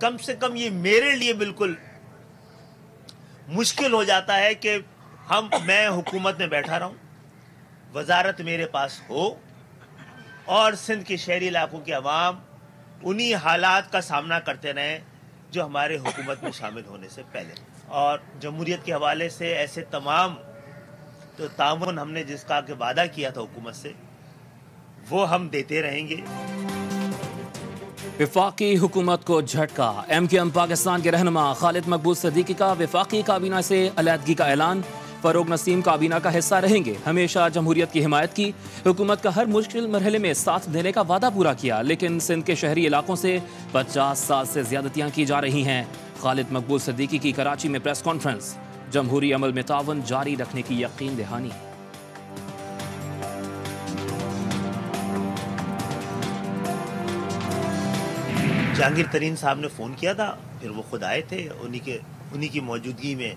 کم سے کم یہ میرے لیے بالکل مشکل ہو جاتا ہے کہ ہم، میں حکومت میں بیٹھا رہا ہوں، وزارت میرے پاس ہو اور سندھ کے شہری علاقوں کے عوام انہی حالات کا سامنا کرتے رہیں جو ہمارے حکومت میں شامل ہونے سے پہلے۔ اور جمہوریت کے حوالے سے ایسے تمام تو تعاون ہم نے جس کا کہ وعدہ کیا تھا حکومت سے، وہ ہم دیتے رہیں گے۔ وفاقی حکومت کو جھٹکا۔ ایم کیو ایم پاکستان کے رہنما خالد مقبول صدیقی کا وفاقی کابینہ سے علیحدگی کا اعلان۔ فروغ نسیم کابینہ کا حصہ رہیں گے۔ ہمیشہ جمہوریت کی حمایت کی۔ حکومت کا ہر مشکل مرحلے میں ساتھ دینے کا وعدہ پورا کیا، لیکن سندھ کے شہری علاقوں سے پچاس سال سے زیادتیاں کی جا رہی ہیں۔ خالد مقبول صدیقی کی کراچی میں پریس کانفرنس۔ جمہوری عمل میں تعاون جاری رکھنے کی یقین دہانی۔ جہانگیر ترین صاحب نے فون کیا تھا، پھر وہ خود آئے تھے، انہی کے انہی کی موجودگی میں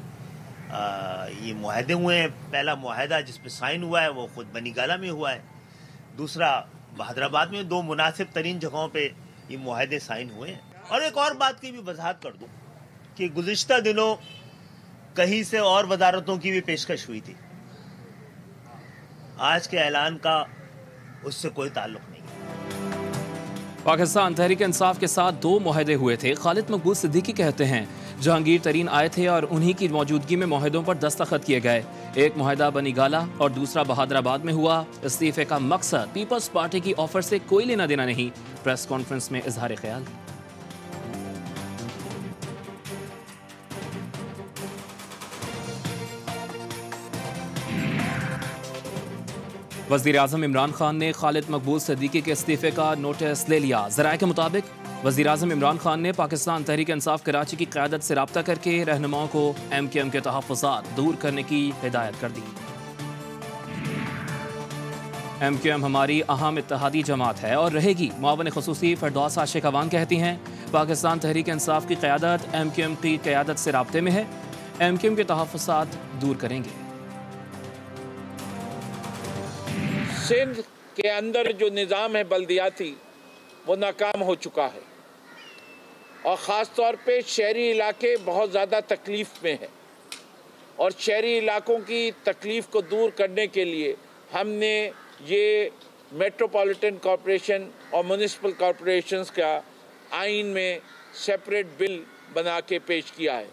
یہ معاہدے ہوئے ہیں۔ پہلا معاہدہ جس پہ سائن ہوا ہے، وہ خود بنی گالا میں ہوا ہے۔ دوسرا بہادر آباد میں دو مناسب ترین جگہوں پہ یہ معاہدے سائن ہوئے ہیں۔ اور ایک اور بات کی بھی وضاحت کر دوں کہ گزشتہ دنوں کہیں سے اور وزارتوں کی بھی پیشکش ہوئی تھی۔ آج کے اعلان کا اس سے کوئی تعلق نہیں۔ پاکستان تحریک انصاف کے ساتھ دو معاہدے ہوئے تھے۔ خالد مقبول صدیقی کہتے ہیں، جہانگیر ترین آئے تھے اور انہی کی موجودگی میں معاہدوں پر دستخط کیے گئے۔ ایک معاہدہ بنی گالا اور دوسرا بہادر آباد میں ہوا۔ استعفے کا مقصد پیپلز پارٹی کی آفر سے کوئی لینا دینا نہیں۔ پریس کانفرنس میں اظہار خیال۔ وزیر اعظم عمران خان نے خالد مقبول صدیقی کے استعفے کا نوٹس لے لیا۔ ذرائع کے مطابق وزیر اعظم عمران خان نے پاکستان تحریک انصاف کراچی کی قیادت سے رابطہ کر کے رہنماؤں کو ایم کے ایم کے تحفظات دور کرنے کی ہدایت کر دی۔ ایم کیو ایم ہماری اہم اتحادی جماعت ہے اور رہے گی۔ معاون خصوصی فردوس عاشق اوان کہتی ہیں، پاکستان تحریک انصاف کی قیادت ایم کیو ایم کی قیادت سے رابطے میں ہے۔ ایم کیو ایم کے تحفظات دور کریں گے۔ سندھ کے اندر جو نظام ہے بلدیاتی، وہ ناکام ہو چکا ہے۔ اور خاص طور پہ شہری علاقے بہت زیادہ تکلیف میں ہیں۔ اور شہری علاقوں کی تکلیف کو دور کرنے کے لیے ہم نے یہ میٹروپولیٹن کارپوریشن اور میونسپل کارپوریشنز کا آئین میں سیپریٹ بل بنا کے پیش کیا ہے۔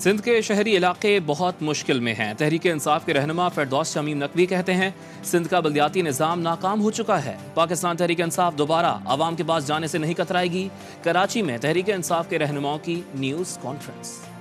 سندھ کے شہری علاقے بہت مشکل میں ہیں۔ تحریک انصاف کے رہنما فردوس شمیم نقوی کہتے ہیں، سندھ کا بلدیاتی نظام ناکام ہو چکا ہے۔ پاکستان تحریک انصاف دوبارہ عوام کے پاس جانے سے نہیں کترائے گی۔ کراچی میں تحریک انصاف کے رہنماؤں کی نیوز کانفرنس۔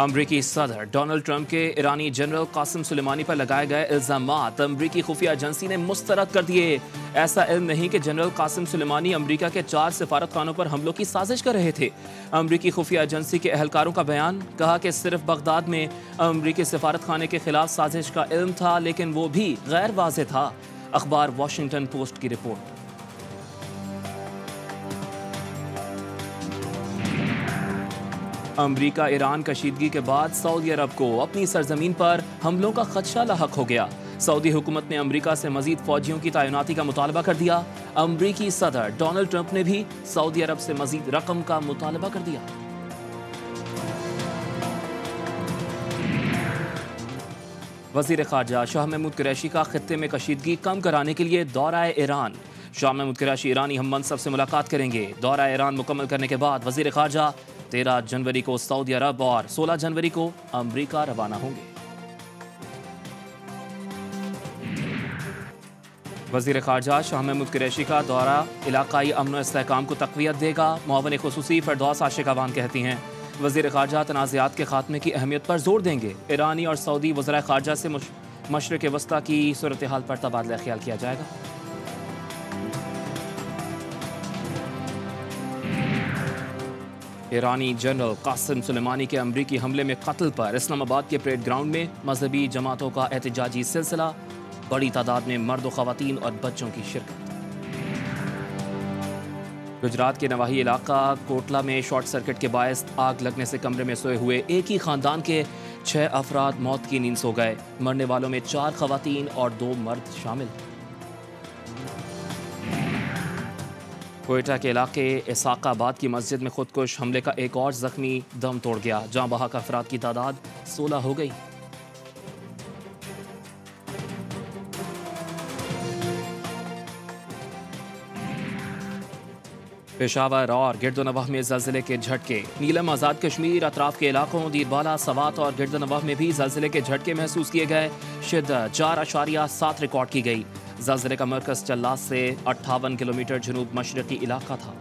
امریکی صدر ڈونلڈ ٹرمپ کے ایرانی جنرل قاسم سلیمانی پر لگائے گئے الزامات امریکی خفیہ ایجنسی نے مسترد کر دیے۔ ایسا علم نہیں کہ جنرل قاسم سلیمانی امریکہ کے چار سفارت خانوں پر حملوں کی سازش کر رہے تھے۔ امریکی خفیہ ایجنسی کے اہلکاروں کا بیان، کہا کہ صرف بغداد میں امریکی سفارت خانے کے خلاف سازش کا علم تھا، لیکن وہ بھی غیر واضح تھا۔ اخبار واشنگٹن پوسٹ کی رپورٹ۔ امریکہ، ایران، کشیدگی کے بعد سعودی عرب کو اپنی سرزمین پر حملوں کا خدشہ لاحق ہو گیا۔ سعودی حکومت نے امریکہ سے مزید فوجیوں کی تعیناتی کا مطالبہ کر دیا۔ امریکی صدر ڈونلڈ ٹرمپ نے بھی سعودی عرب سے مزید رقم کا مطالبہ کر دیا۔ وزیر خارجہ شاہ محمود قریشی کا خطے میں کشیدگی کم کرانے کے لیے دورہ ایران۔ شاہ محمود قریشی ایرانی ہم منصب سے ملاقات کریں گے۔ دورہ ایران مکمل کرنے کے بعد وزیر خارجہ تیرہ جنوری کو سعودی عرب اور سولہ جنوری کو امریکہ روانہ ہوں گے۔ وزیر خارجہ شاہ محمود قریشی کا دورہ علاقائی امن و استحکام کو تقویت دے گا۔ معاون خصوصی فردوس عاشق اوان کہتی ہیں۔ وزیر خارجہ تنازعات کے خاتمے کی اہمیت پر زور دیں گے۔ ایرانی اور سعودی وزراء خارجہ سے مشرق وسطی کی صورتحال پر تبادلہ خیال کیا جائے گا۔ ایرانی جنرل قاسم سلیمانی کے امریکی حملے میں قتل پر اسلام آباد کے پریڈ گراؤنڈ میں مذہبی جماعتوں کا احتجاجی سلسلہ، بڑی تعداد میں مرد و خواتین اور بچوں کی شرکت۔ گجرات کے نواحی علاقہ کوٹلا میں شارٹ سرکٹ کے باعث آگ لگنے سے کمرے میں سوئے ہوئے ایک ہی خاندان کے چھ افراد موت کی نیند سو گئے۔ مرنے والوں میں چار خواتین اور دو مرد شامل۔ کوئٹہ کے علاقے اساق آباد کی مسجد میں خودکش حملے کا ایک اور زخمی دم توڑ گیا۔ جہاں بحق افراد کی تعداد سولہ ہو گئی۔ پشاور اور گرد و نواح میں زلزلے کے جھٹکے۔ نیلم آزاد کشمیر، اطراف کے علاقوں دیر بالا سوات اور گرد و نواح میں بھی زلزلے کے جھٹکے محسوس کیے گئے۔ شدت چار اشاریہ سات ریکارڈ کی گئی۔ زلزلے کا مرکز چلاس سے اٹھاون کلومیٹر جنوب مشرقی علاقہ تھا۔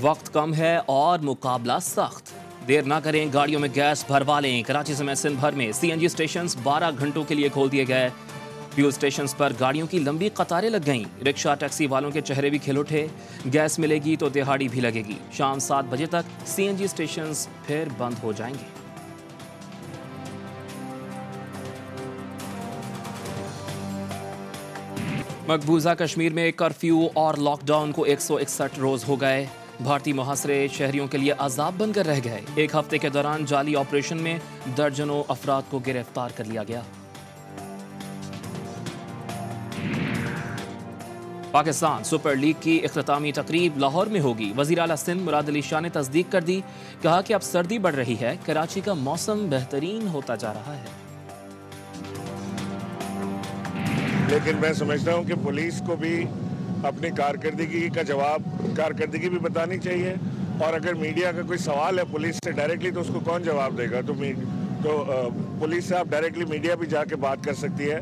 وقت کم ہے اور مقابلہ سخت۔ دیر نہ کریں، گاڑیوں میں گیس بھروا لیں۔ کراچی سمیت سندھ بھر میں سی این جی سٹیشنز بارہ گھنٹوں کے لیے کھول دیے گئے۔ فیول سٹیشنز پر گاڑیوں کی لمبی قطاریں لگ گئیں۔ رکشہ ٹیکسی والوں کے چہرے بھی کھل اٹھے۔ گیس ملے گی تو دہاڑی بھی لگے گی۔ شام سات بجے تک سی این جی سٹیشنز پھر بند ہو جائیں گے۔ مقبوضہ کشمیر میں کرفیو اور لاک ڈاؤن کو ایک سو اکسٹھ روز ہو گئے۔ بھارتی محاصرے شہریوں کے لیے عذاب بن کر رہ گئے۔ ایک ہفتے کے دوران جعلی آپریشن میں درجنوں افراد کو گرفتار کر لیا گیا۔ پاکستان سپر لیگ کی اختتامی تقریب لاہور میں ہوگی۔ وزیر اعلیٰ سندھ مراد علی شاہ نے تصدیق کر دی، کہا کہ اب سردی بڑھ رہی ہے، کراچی کا موسم بہترین ہوتا جا رہا ہے۔ لیکن میں سمجھتا ہوں کہ پولیس کو بھی اپنی کارکردگی کا جواب، کارکردگی بھی بتانی چاہیے اور اگر میڈیا کا کوئی سوال ہے پولیس سے ڈائریکٹلی تو اس کو کون جواب دے گا؟ تو تو پولیس سے آپ ڈائریکٹلی میڈیا بھی جا کے بات کر سکتی ہے۔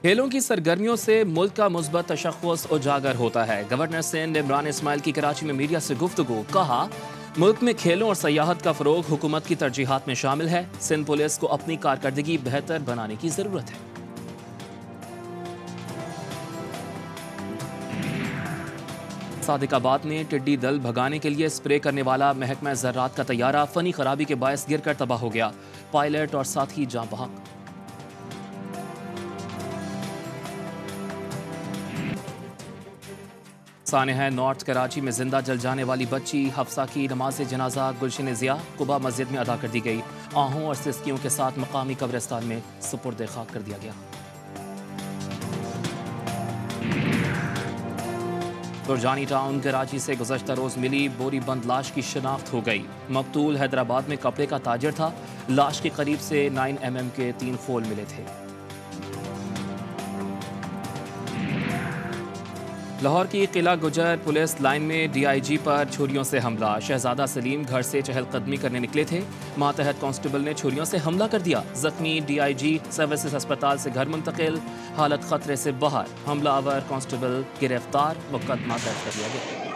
کھیلوں کی سرگرمیوں سے ملک کا مثبت تشخص اجاگر ہوتا ہے۔ گورنر سندھ عمران اسماعیل کی کراچی میں میڈیا سے گفتگو، کہا، ملک میں کھیلوں اور سیاحت کا فروغ حکومت کی ترجیحات میں شامل ہے۔ سندھ پولیس کو اپنی کارکردگی بہتر بنانے کی ضرورت ہے۔ صادق آباد میں ٹڈی دل بھگانے کے لیے سپرے کرنے والا محکمہ زراعت کا طیارہ فنی خرابی کے باعث گر کر تباہ ہو گیا۔ پائلٹ اور ساتھی جاں بحق سانحہ نارتھ کراچی میں زندہ جل جانے والی بچی حفصہ کی نماز جنازہ گلشن ضیاء قبا مسجد میں ادا کر دی گئی۔ آہوں اور سسکیوں کے ساتھ مقامی قبرستان میں سپرد خاک کر دیا گیا۔ ترجانی ٹاؤن کراچی سے گزشتہ روز ملی بوری بند لاش کی شناخت ہو گئی۔ مقتول حیدرآباد میں کپڑے کا تاجر تھا۔ لاش کے قریب سے نائن ایم ایم کے تین فول ملے تھے۔ لاہور کی قلعہ گجر پولیس لائن میں ڈی آئی جی پر چھریوں سے حملہ۔ شہزادہ سلیم گھر سے چہل قدمی کرنے نکلے تھے۔ ماتحت کانسٹیبل نے چھریوں سے حملہ کر دیا۔ زخمی ڈی آئی جی سروسز ہسپتال سے گھر منتقل۔ حالت خطرے سے باہر۔ حملہ آور کانسٹیبل گرفتار مقدمہ درج کر دیا گیا۔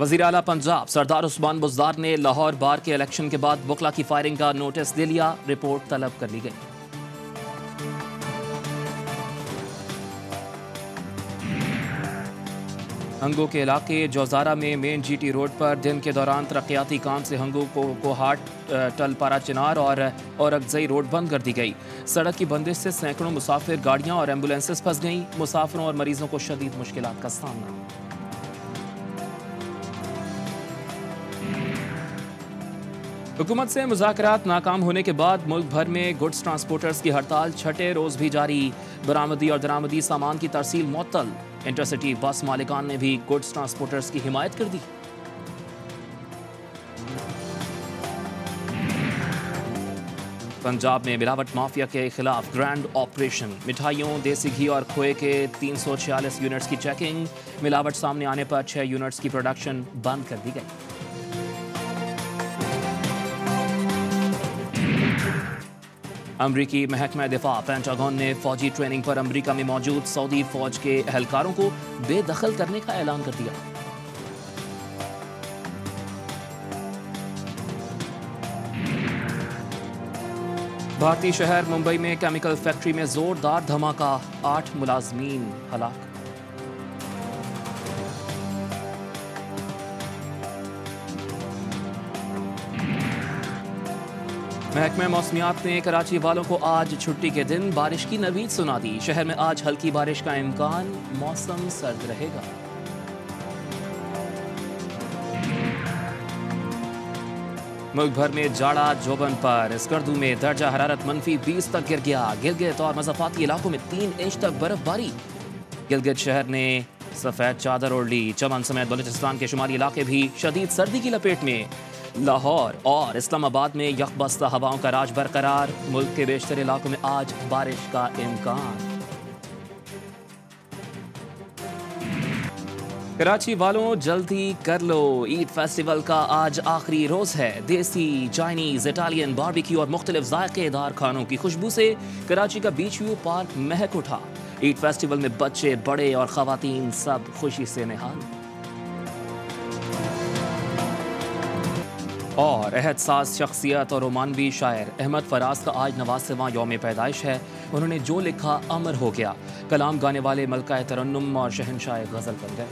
وزیر اعلیٰ پنجاب سردار عثمان بزدار نے لاہور بار کے الیکشن کے بعد بکلا کی فائرنگ کا نوٹس دے لیا، رپورٹ طلب کر لی گئی۔ ہنگو کے علاقے جوزارہ میں مین جی ٹی روڈ پر دن کے دوران ترقیاتی کام سے ہنگو کو کوہاٹ ٹل پارا چنار اور اورکزئی روڈ بند کر دی گئی۔ سڑک کی بندش سے سینکڑوں مسافر گاڑیاں اور ایمبولینسز پھنس گئیں۔ مسافروں اور مریضوں کو شدید مشکلات کا سامنا۔ حکومت سے مذاکرات ناکام ہونے کے بعد ملک بھر میں گڈز ٹرانسپورٹرز کی ہڑتال چھٹے روز بھی جاری۔ برآمدی اور درآمدی سامان کی ترسیل معطل۔ انٹرسٹی بس مالکان نے بھی گڈز ٹرانسپورٹرز کی حمایت کر دی۔ پنجاب میں ملاوٹ مافیا کے خلاف گرینڈ آپریشن۔ مٹھائیوں، دیسی گھی اور کھوئے کے تین سو چھیالیس یونٹس کی چیکنگ۔ ملاوٹ سامنے آنے پر چھ یونٹس کی پروڈکشن بند کر دی گئی۔ امریکی محکمہ دفاع پینٹاگون نے فوجی ٹریننگ پر امریکہ میں موجود سعودی فوج کے اہلکاروں کو بے دخل کرنے کا اعلان کر دیا۔ بھارتی شہر ممبئی میں کیمیکل فیکٹری میں زوردار دھماکہ، آٹھ ملازمین ہلاک۔ محکمہ موسمیات نے کراچی والوں کو آج چھٹی کے دن بارش کی نوید سنا دی۔ شہر میں آج ہلکی بارش کا امکان، موسم سرد رہے گا۔ ملک بھر میں جاڑا جوبن پر اسکردو میں درجہ حرارت منفی بیس تک گر گیا۔ گلگت اور مضافاتی علاقوں میں تین انچ تک برف باری گلگت شہر نے سفید چادر اوڑھ لی۔ چمن سمیت بلوچستان کے شمالی علاقے بھی شدید سردی کی لپیٹ میں لاہور اور اسلام آباد میں یکبستہ ہواؤں کا راج برقرار، ملک کے بیشتر علاقوں میں آج بارش کا امکان۔ کراچی والوں، جلدی کر لو۔ عید فیسٹیول کا آج آخری روز ہے۔ دیسی، چائنیز، اٹالین، باربیکیو اور مختلف ذائقے دار کھانوں کی خوشبو سے کراچی کا بیچ ویو پارک مہک اٹھا۔ عید فیسٹیول میں بچے، بڑے اور خواتین سب خوشی سے نہال۔ اور عہد ساز شخصیت اور رومانوی شاعر احمد فراز کا آج نواسواں یوم پیدائش ہے۔ انہوں نے جو لکھا امر ہو گیا۔ کلام گانے والے ملکہ ترنم اور شہنشاہ غزل بن گئے۔